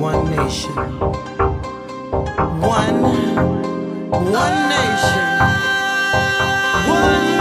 one nation, one, one nation, one.